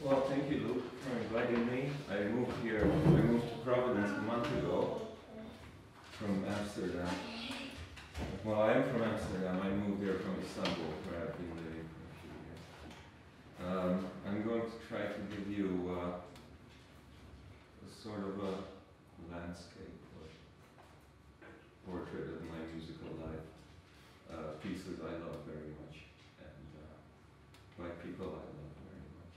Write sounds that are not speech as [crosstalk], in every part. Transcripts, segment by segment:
Well, thank you, Luke, for inviting me. I moved here, I moved to Providence a month ago from Amsterdam. Well, I am from Amsterdam. I moved here from Istanbul, where I've been living for a few years. Um, I'm going to try to give you uh, a sort of a landscape or portrait of my musical life. Uh, pieces I love very much, and uh, by people I love very much.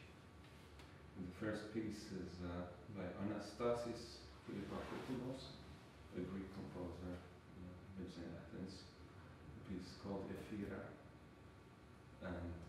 And the first piece is uh, by Anastasis Philippakopoulos, a Greek composer who lives in Athens. The piece called Ephira, and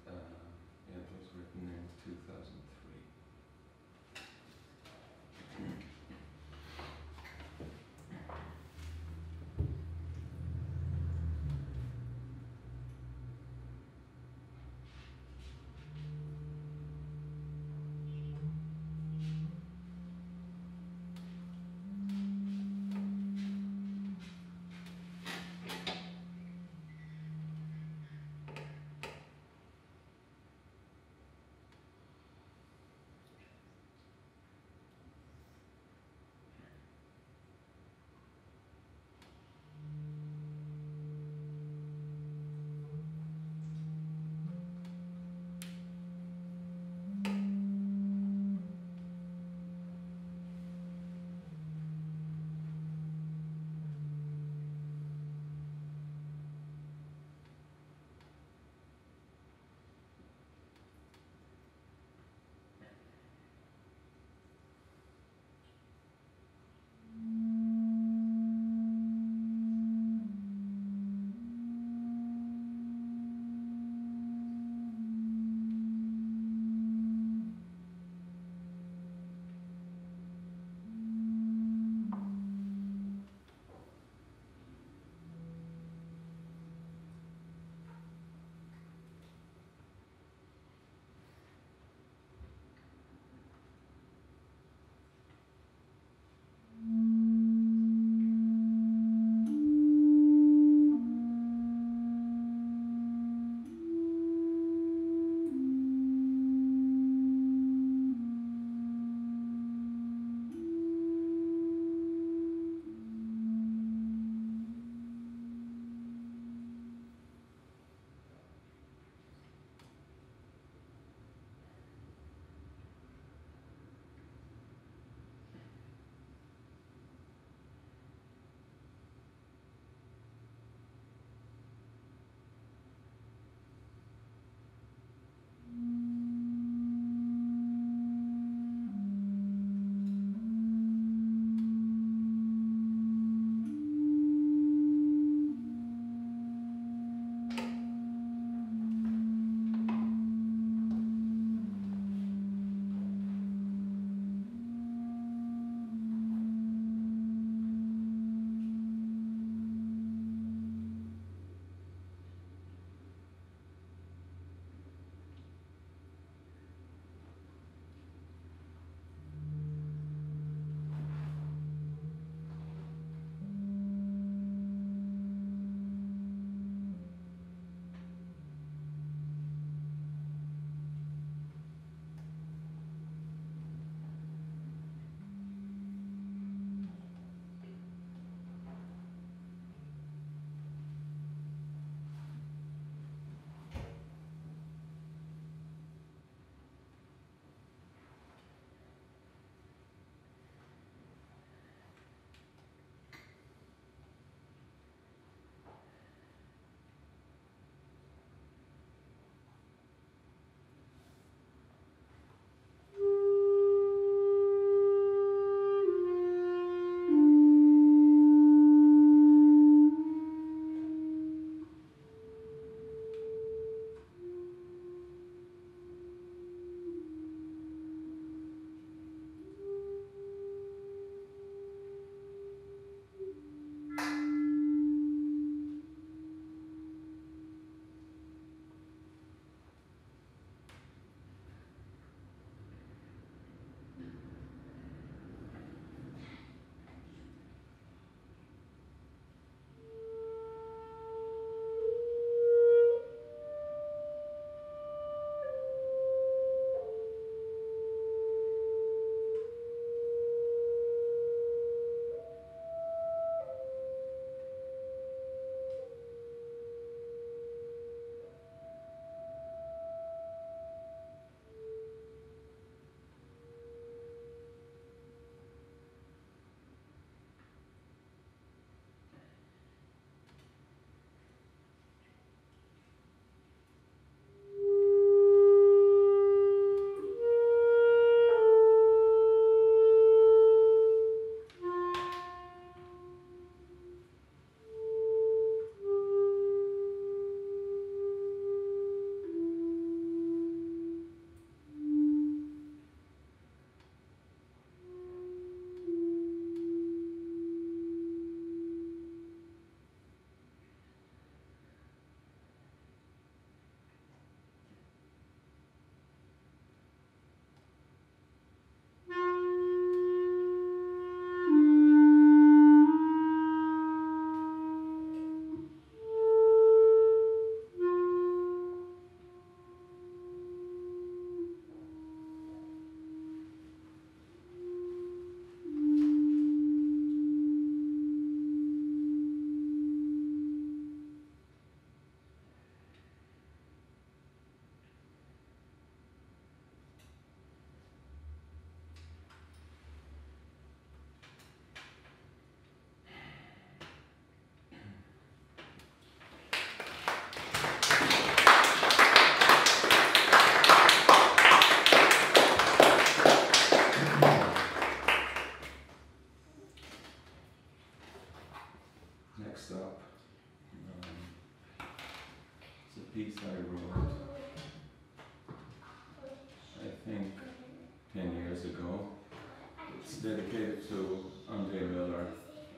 to André Möller,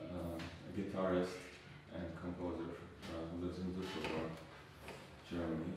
um, a guitarist and composer uh, who lives in Düsseldorf, Germany.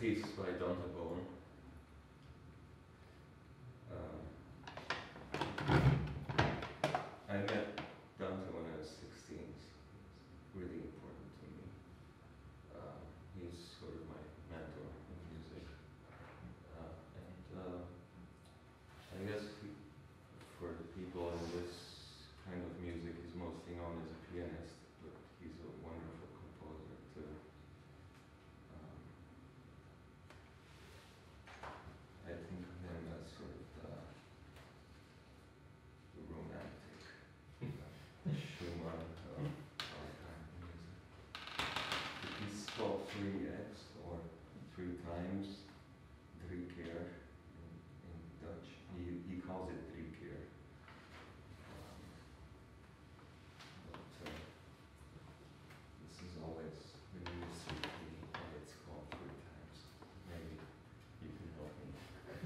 Piece by Dante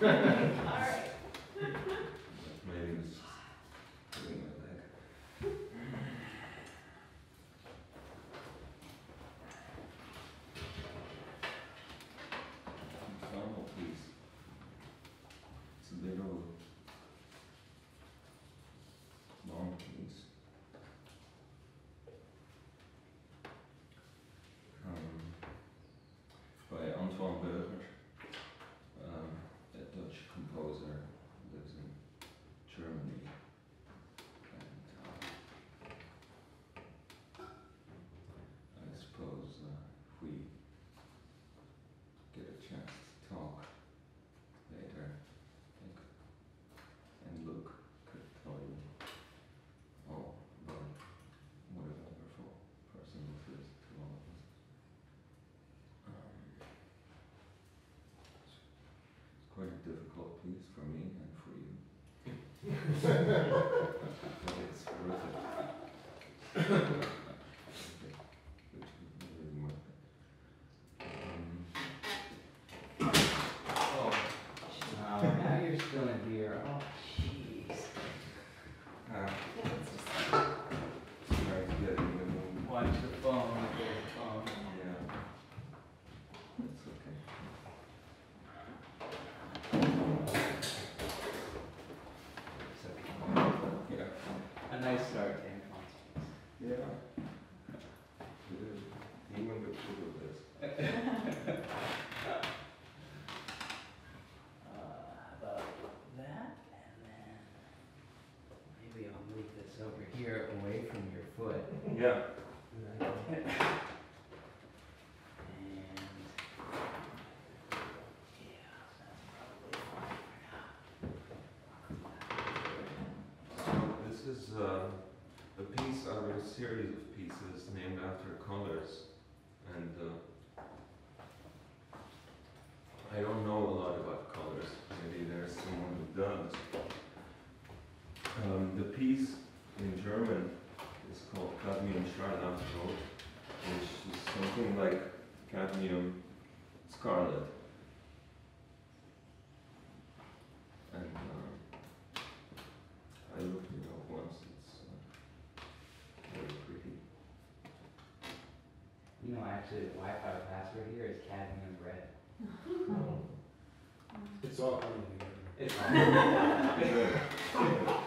Yeah. [laughs] difficult piece for me and for you. [laughs] but it's worth it. a series of pieces named after colors, and uh, I don't know a lot about colors. Maybe there's someone who does. Um, the piece in German is called Cadmium Scarlet, which is something like cadmium scarlet. actually the Wi-Fi password here is cadmium red. [laughs] It's all coming. It's all. [laughs]